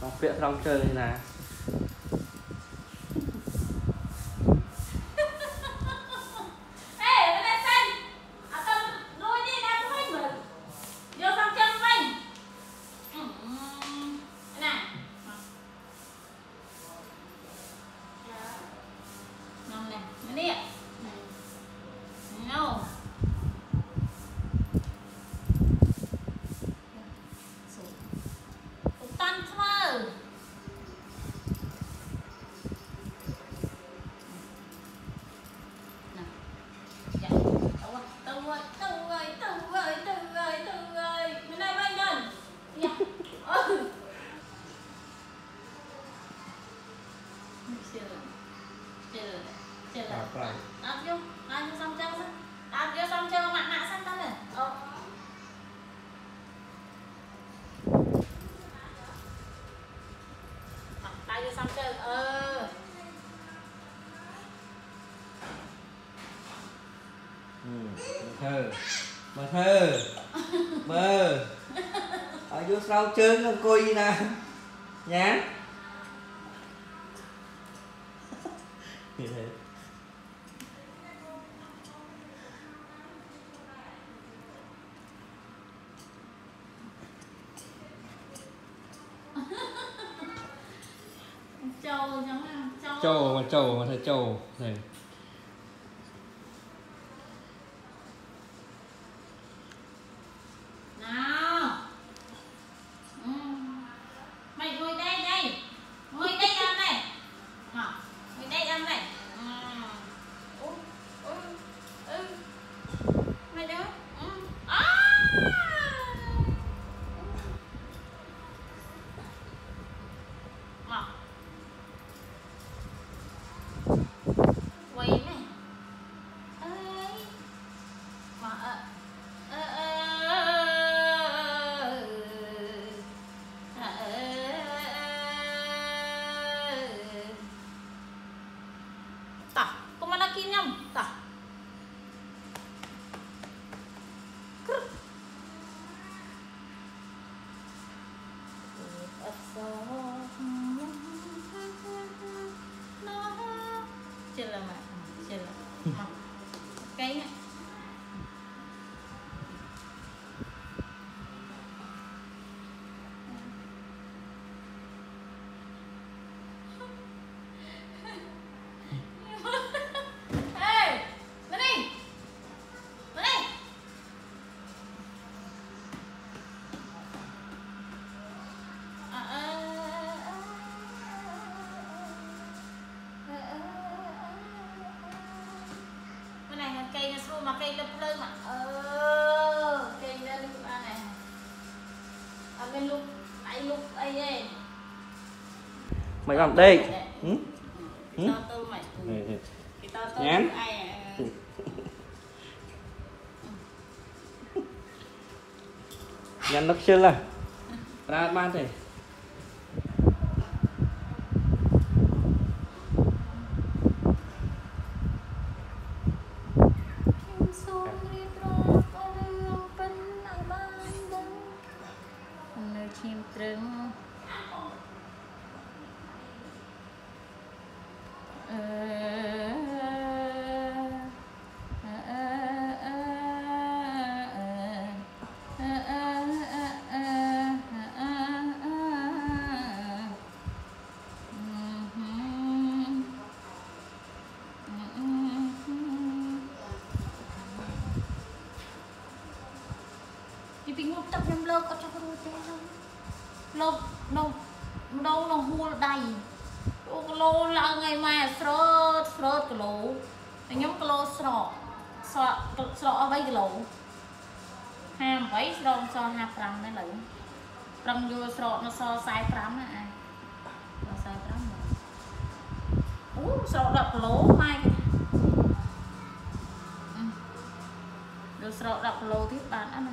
Vâng, học viện xong chơi là what? the thơ. Mà thơ. Mơ ở vô sau chơi con coi nè nhá. Như châu châu. Châu mà châu mà thầy châu. Này. ngọt quý này ơi mà ơ ơ ơ tả, có mà nó kim nhầm? Tả. Mm. មិនបានដេកតទៅមិនគេតទៅឯងញ៉ាំនឹកជិលណាប្រើបានទេ លោកនៅនៅនៅហួលដៃអូគីឡូឡើងឯម៉ែស្រោតស្រោតគីឡូតែខ្ញុំគីឡូស្រកស្រកស្រកអស់3គីឡូ58ស្រកស55ដែរលើប្រឹងយកស្រកនៅស45ណាអាស45អូស្រក10គីឡូម៉ែគេយកស្រក10គីឡូទៀតបានអត់ណា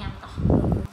ញ៉ាំតោះ